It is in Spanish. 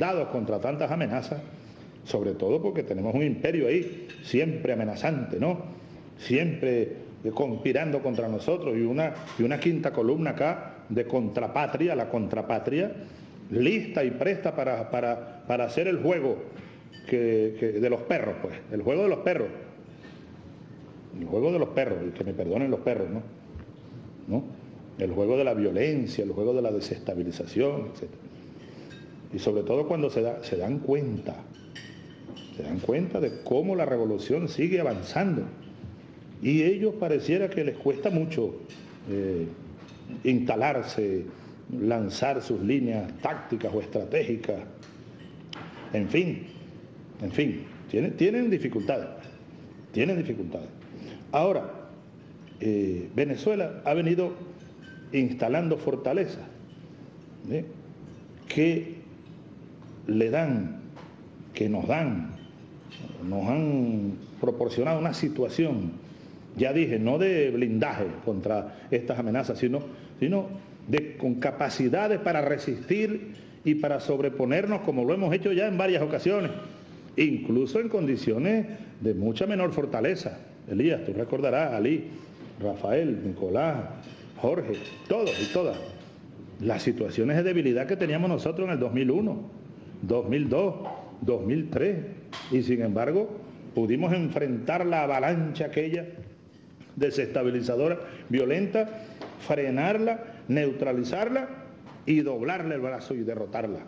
blindados contra tantas amenazas, sobre todo porque tenemos un imperio ahí, siempre amenazante, ¿no? Siempre conspirando contra nosotros y una, y una quinta columna acá de contrapatria, la contrapatria, lista y presta para, para, hacer el juego de los perros, pues, el juego de los perros. El juego de los perros, y que me perdonen los perros, ¿no? ¿No? El juego de la violencia, el juego de la desestabilización, etc. Y sobre todo cuando se, da, se dan cuenta, se dan cuenta de cómo la revolución sigue avanzando. Y ellos pareciera que les cuesta mucho eh, instalarse, lanzar sus líneas tácticas o estratégicas. En fin, en fin, tienen, tienen dificultades, tienen dificultades. Ahora, eh, Venezuela ha venido instalando fortalezas que le dan, que nos dan, nos han proporcionado una situación, ya dije, no de blindaje contra estas amenazas, sino, sino de, con capacidades para resistir y para sobreponernos como lo hemos hecho ya en varias ocasiones, incluso en condiciones de mucha menor fortaleza. Elías, tú recordarás, Ali, Rafael, Nicolás, Jorge, todos y todas, las situaciones de debilidad que teníamos nosotros en el 2001, 2002, 2003, y sin embargo pudimos enfrentar la avalancha aquella desestabilizadora, violenta, frenarla, neutralizarla y doblarle el brazo y derrotarla.